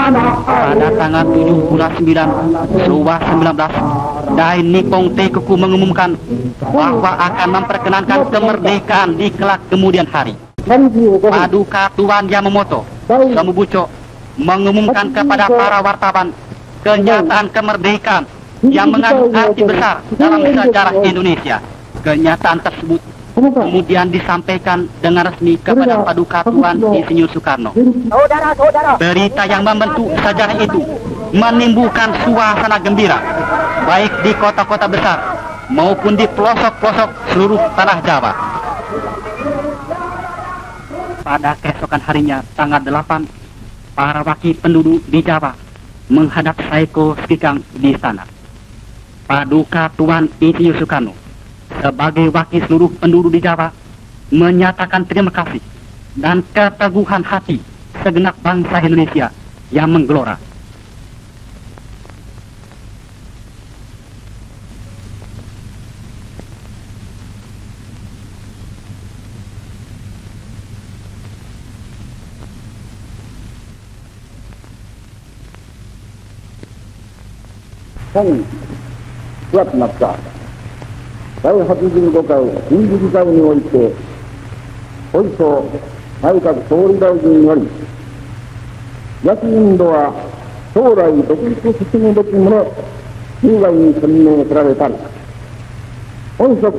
Pada tanggal 7 bulan 9 Suwa 19 Dai Nipong Teikuku mengumumkan bahwa akan memperkenankan kemerdekaan di kelak kemudian hari. Paduka Tuan Yamamoto Samubuco mengumumkan kepada para wartawan kenyataan kemerdekaan yang mengandung arti besar dalam sejarah Indonesia. Kenyataan tersebut kemudian disampaikan dengan resmi kepada Paduka Tuan Insinyur Soekarno. Berita yang membentuk sejarah itu menimbulkan suasana gembira, baik di kota-kota besar maupun di pelosok-pelosok seluruh tanah Jawa. Pada keesokan harinya, tanggal 8, para wakil penduduk di Jawa menghadap Saiko Sekikang di sana. Paduka Tuan Insinyur Soekarno sebagai wakil seluruh penduduk di Jawa menyatakan terima kasih dan keteguhan hati segenap bangsa Indonesia yang menggelora. Hong, Ratnakar. 第85回臨時議会においておいそ内閣総理大臣より焼きインドは将来独立進むべきもの以外に宣明せられたり本職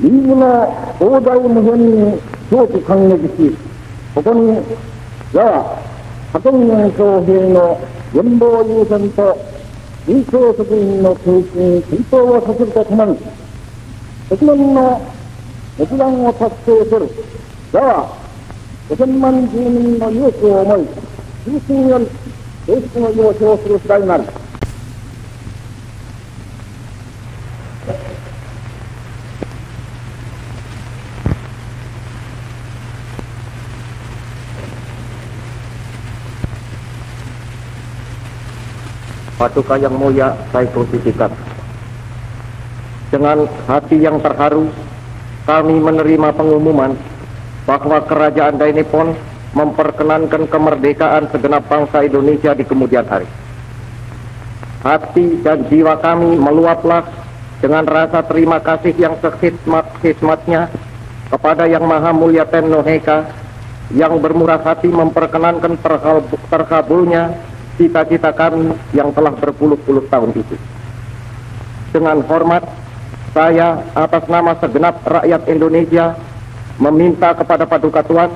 リーグの大台無限に強く感激しここにやは派遣員将兵の現場優先と臨床職員の教育に追悼をさせるとともに、国民の決断を達成する、だは五千万住民の勇気を思い、中心より正式の要請をする次第なり、Paduka yang mulia Saiful Sitikat. Dengan hati yang terharu, kami menerima pengumuman bahwa Kerajaan Dainipon memperkenankan kemerdekaan segenap bangsa Indonesia di kemudian hari. Hati dan jiwa kami meluaplah dengan rasa terima kasih yang sekhidmat-khidmatnya kepada Yang Maha Mulia Ten Noheka yang bermurah hati memperkenankan terkabulnya cita-cita kami yang telah berpuluh-puluh tahun itu. Dengan hormat, saya atas nama segenap rakyat Indonesia meminta kepada Paduka Tuan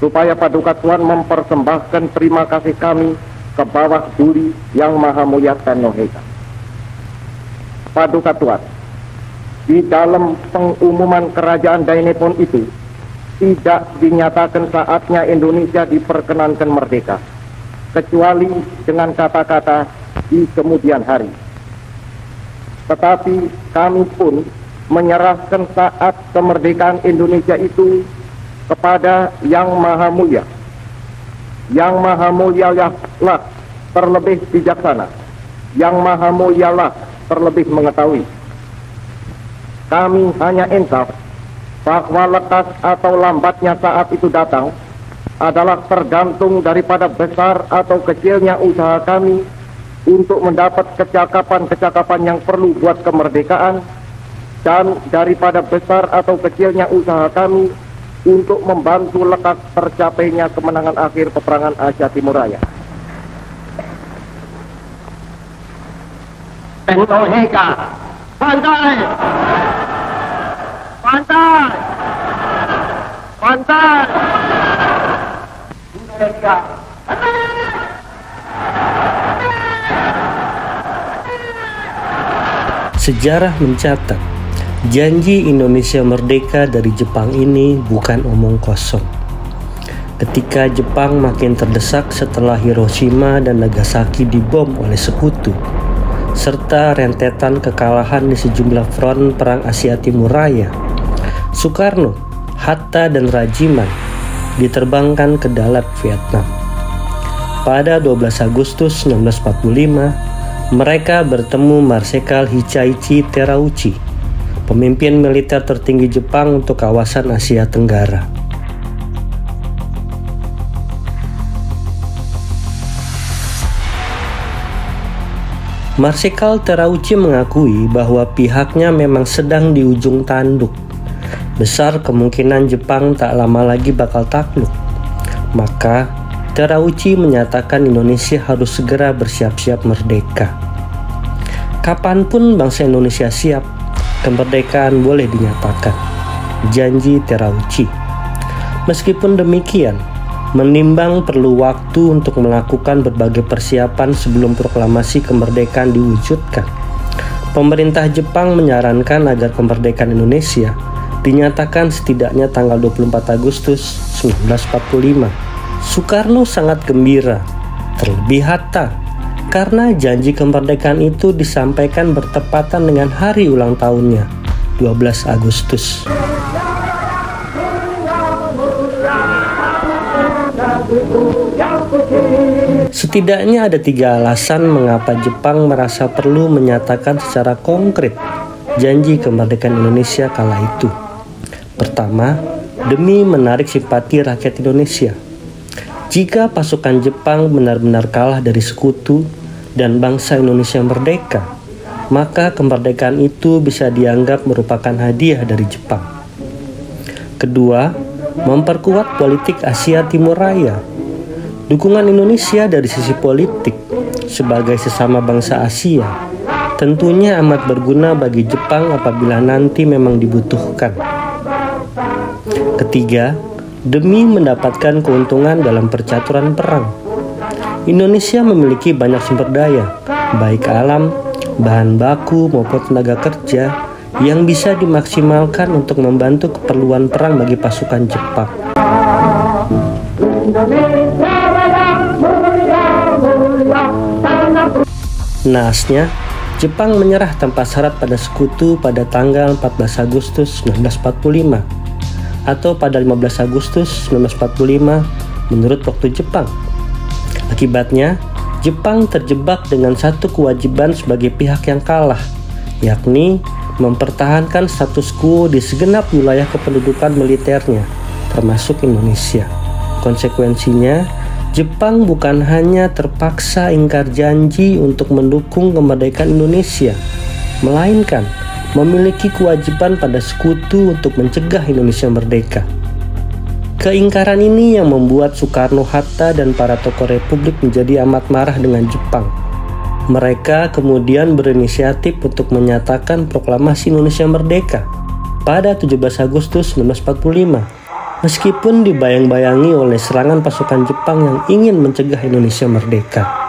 supaya Paduka Tuan mempersembahkan terima kasih kami ke bawah duli yang maha mulia Tenoheka. Paduka Tuan, di dalam pengumuman kerajaan Dainepon itu tidak dinyatakan saatnya Indonesia diperkenankan merdeka kecuali dengan kata-kata di kemudian hari. Tetapi kami pun menyerahkan saat kemerdekaan Indonesia itu kepada Yang Maha Mulia. Yang Maha Mulia lah terlebih bijaksana. Yang Maha Mulia lah terlebih mengetahui. Kami hanya insaf bahwa lekas atau lambatnya saat itu datang adalah tergantung daripada besar atau kecilnya usaha kami untuk mendapat kecakapan-kecakapan yang perlu buat kemerdekaan dan daripada besar atau kecilnya usaha kami untuk membantu lekas tercapainya kemenangan akhir peperangan Asia Timur Raya. Heka, pantai, pantai, Sejarah mencatat, janji Indonesia merdeka dari Jepang ini bukan omong kosong. Ketika Jepang makin terdesak setelah Hiroshima dan Nagasaki dibom oleh sekutu, serta rentetan kekalahan di sejumlah front Perang Asia Timur Raya, Soekarno, Hatta, dan Rajiman diterbangkan ke Dalat, Vietnam. Pada 12 Agustus 1945, mereka bertemu Marsekal Hichaichi Terauchi, pemimpin militer tertinggi Jepang untuk kawasan Asia Tenggara. Marsikal Terauchi mengakui bahwa pihaknya memang sedang di ujung tanduk Besar kemungkinan Jepang tak lama lagi bakal takluk. Maka, Terauchi menyatakan Indonesia harus segera bersiap-siap merdeka. Kapan pun bangsa Indonesia siap, kemerdekaan boleh dinyatakan. Janji Terauchi. Meskipun demikian, menimbang perlu waktu untuk melakukan berbagai persiapan sebelum proklamasi kemerdekaan diwujudkan. Pemerintah Jepang menyarankan agar kemerdekaan Indonesia dinyatakan setidaknya tanggal 24 Agustus 1945. Soekarno sangat gembira, terlebih hatta, karena janji kemerdekaan itu disampaikan bertepatan dengan hari ulang tahunnya, 12 Agustus. Setidaknya ada tiga alasan mengapa Jepang merasa perlu menyatakan secara konkret janji kemerdekaan Indonesia kala itu. Pertama, demi menarik simpati rakyat Indonesia. Jika pasukan Jepang benar-benar kalah dari sekutu dan bangsa Indonesia merdeka, maka kemerdekaan itu bisa dianggap merupakan hadiah dari Jepang. Kedua, memperkuat politik Asia Timur Raya. Dukungan Indonesia dari sisi politik sebagai sesama bangsa Asia tentunya amat berguna bagi Jepang apabila nanti memang dibutuhkan. Ketiga, demi mendapatkan keuntungan dalam percaturan perang. Indonesia memiliki banyak sumber daya, baik alam, bahan baku maupun tenaga kerja yang bisa dimaksimalkan untuk membantu keperluan perang bagi pasukan Jepang. Naasnya, Jepang menyerah tanpa syarat pada sekutu pada tanggal 14 Agustus 1945 atau pada 15 Agustus 1945 menurut waktu Jepang. Akibatnya, Jepang terjebak dengan satu kewajiban sebagai pihak yang kalah, yakni mempertahankan status quo di segenap wilayah kependudukan militernya, termasuk Indonesia. Konsekuensinya, Jepang bukan hanya terpaksa ingkar janji untuk mendukung kemerdekaan Indonesia, melainkan memiliki kewajiban pada sekutu untuk mencegah Indonesia merdeka. Keingkaran ini yang membuat Soekarno-Hatta dan para tokoh republik menjadi amat marah dengan Jepang mereka kemudian berinisiatif untuk menyatakan proklamasi Indonesia Merdeka pada 17 Agustus 1945 meskipun dibayang-bayangi oleh serangan pasukan Jepang yang ingin mencegah Indonesia merdeka.